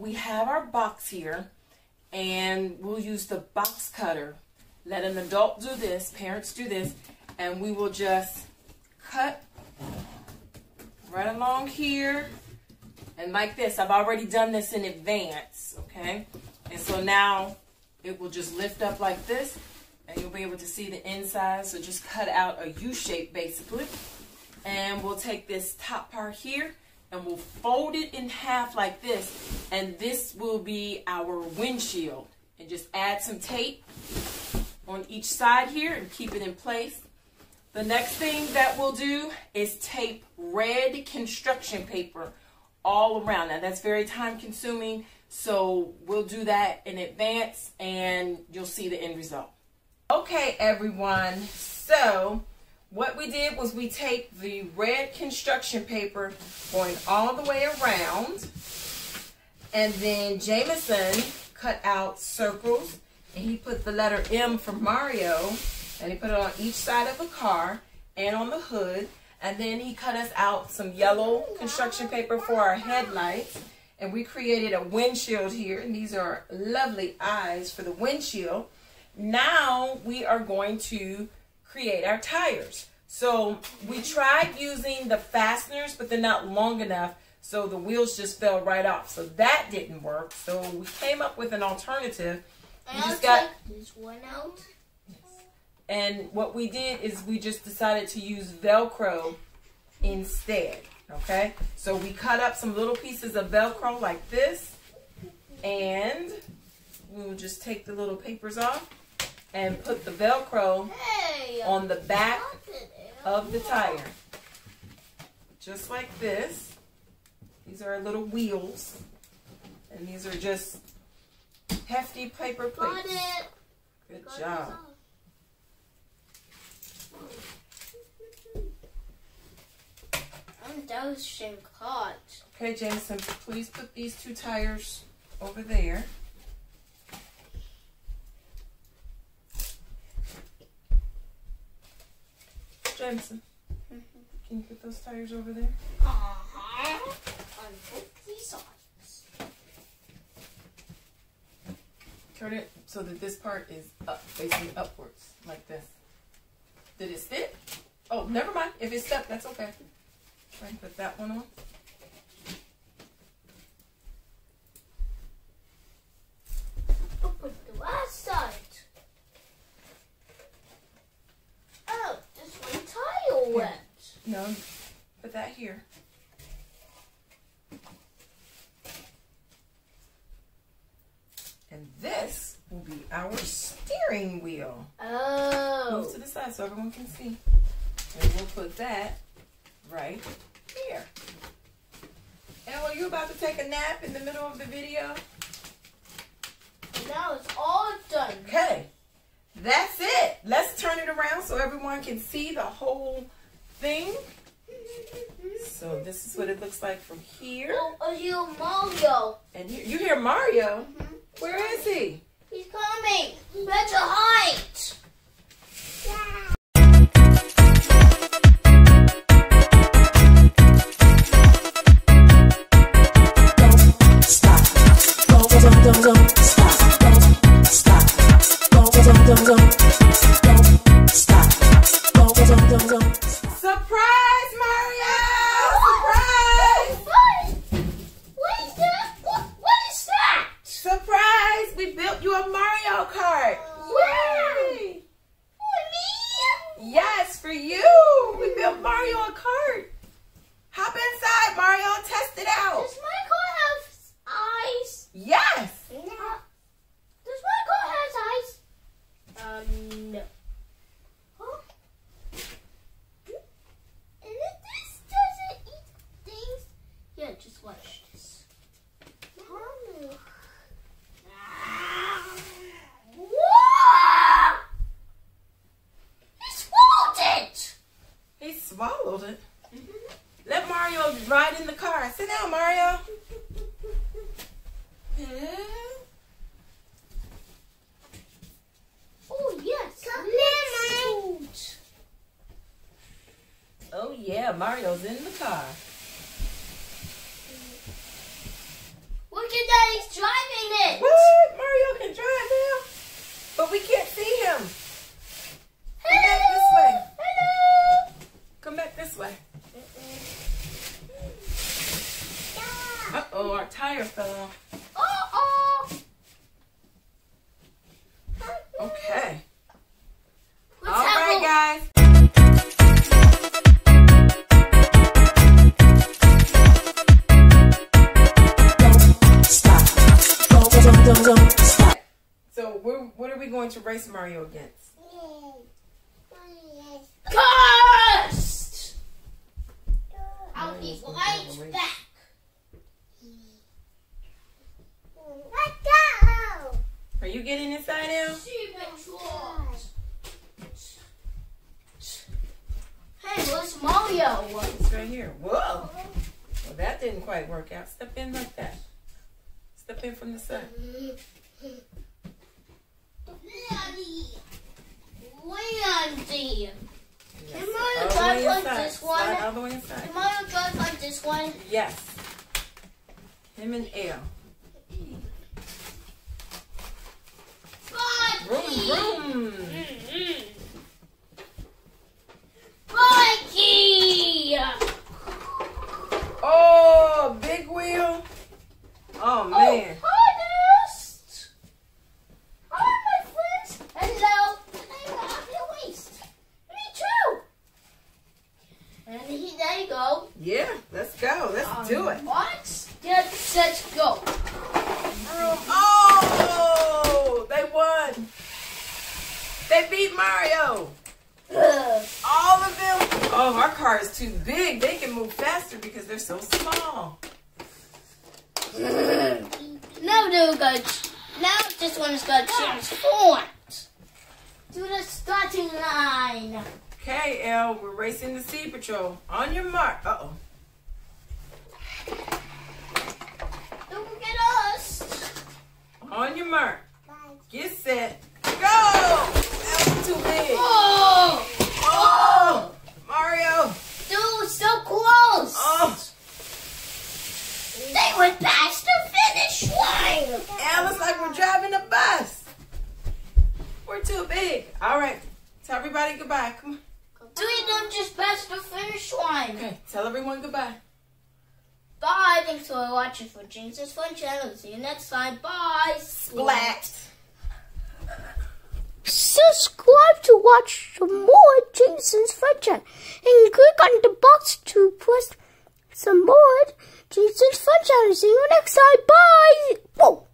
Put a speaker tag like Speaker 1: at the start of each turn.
Speaker 1: we have our box here and we'll use the box cutter. Let an adult do this, parents do this, and we will just cut right along here and like this. I've already done this in advance, okay? And so now it will just lift up like this and you'll be able to see the inside. So just cut out a U shape basically. And we'll take this top part here and we'll fold it in half like this. And this will be our windshield. And just add some tape on each side here and keep it in place. The next thing that we'll do is tape red construction paper all around. Now that's very time consuming, so we'll do that in advance and you'll see the end result. Okay everyone, so what we did was we taped the red construction paper going all the way around and then Jameson cut out circles and he put the letter M for Mario and he put it on each side of the car and on the hood and then he cut us out some yellow construction paper for our headlights and we created a windshield here and these are lovely eyes for the windshield. Now we are going to create our tires. So we tried using the fasteners, but they're not long enough. So the wheels just fell right off. So that didn't work. So we came up with an alternative. We just got
Speaker 2: this one out.
Speaker 1: and what we did is we just decided to use Velcro instead. Okay, so we cut up some little pieces of Velcro like this, and we'll just take the little papers off and put the Velcro
Speaker 2: Hey,
Speaker 1: on the back of the tire. Just like this. These are our little wheels. And these are just hefty paper plates. Good
Speaker 2: Got
Speaker 1: job.
Speaker 2: those same cards.
Speaker 1: Okay, Jameson, please put these two tires over there. Can you put those tires over there? Turn it so that this part is up, facing upwards, like this. Did it stick? Oh, never mind. If it stuck, that's okay. Try and put that one on.
Speaker 2: I'll put the last side. Oh, this one tile
Speaker 1: Here.
Speaker 2: went.
Speaker 1: No, put that here. And this will be our steering wheel.
Speaker 2: Oh.
Speaker 1: Move to the side so everyone can see. And we'll put that right here. Elle, are you about to take a nap in the middle of the video?
Speaker 2: Now it's all done.
Speaker 1: Okay, that's it. Let's turn it around so everyone can see the whole thing. So this is what it looks like from here.
Speaker 2: Oh, oh I hear Mario.
Speaker 1: And here, you hear Mario. Mm-hmm. Where is he?
Speaker 2: He's coming. Better height.
Speaker 3: stop. Go, go, go, go, go,
Speaker 1: We it. Let Mario ride in the car. Sit down, Mario.
Speaker 2: Oh, yes. Lemons.
Speaker 1: Oh, yeah. Mario's in the car.
Speaker 2: Look
Speaker 1: at
Speaker 2: that.
Speaker 1: He's
Speaker 3: driving it. What? Mario can drive now?
Speaker 1: But we can't see him. Going to race Mario against?
Speaker 2: Cursed! I'll be right
Speaker 1: have a race.
Speaker 2: back.
Speaker 4: Let's go.
Speaker 1: Are you getting inside, El?
Speaker 2: Hey, where's Mario?
Speaker 1: It's right here. Whoa. Well, that didn't quite work out. Step in like that. Step in from the side.
Speaker 2: Randy.
Speaker 1: Yes. All the
Speaker 2: drive like
Speaker 1: inside.
Speaker 2: this one?
Speaker 1: Slide all the way inside.
Speaker 2: Am I gonna drive like this one?
Speaker 1: Yes. Him and El.
Speaker 2: Mikey!
Speaker 1: Vroom, vroom.
Speaker 2: Mikey!
Speaker 1: Oh, big wheel. Oh, man.
Speaker 2: Oh, honest! Hi, my friends. Hello. I'm off your waist. Me too. And he, there you go.
Speaker 1: Yeah, let's go. Let's do um, it.
Speaker 2: What? Yes, let's go.
Speaker 1: Oh, they won. They beat Mario.
Speaker 2: Ugh.
Speaker 1: All of them. Oh, our car is too big. They can move faster because they're so small.
Speaker 2: Now they're going now this one's going to transform to the starting line.
Speaker 1: Okay, El, we're racing the Sea Patrol. On your mark. Uh-oh.
Speaker 2: Don't forget us.
Speaker 1: On your mark. Get set. Go! That was too big.
Speaker 2: Oh!
Speaker 1: Oh! Mario!
Speaker 2: Dude, so close.
Speaker 1: Oh!
Speaker 2: They went past the finish line.
Speaker 1: El, it's like we're driving a bus. We're too big. All right. Tell everybody goodbye. Come on.
Speaker 2: Three of them just passed the finish line.
Speaker 1: Okay, tell everyone goodbye.
Speaker 2: Bye. Thanks for watching for Jinx's Fun Channel. See you next time. Bye.
Speaker 1: Splat.
Speaker 4: Subscribe to watch some more Jameson's Fun Channel and click on the box to press some more Jameson's Fun Channel. See you next time. Bye. Whoa.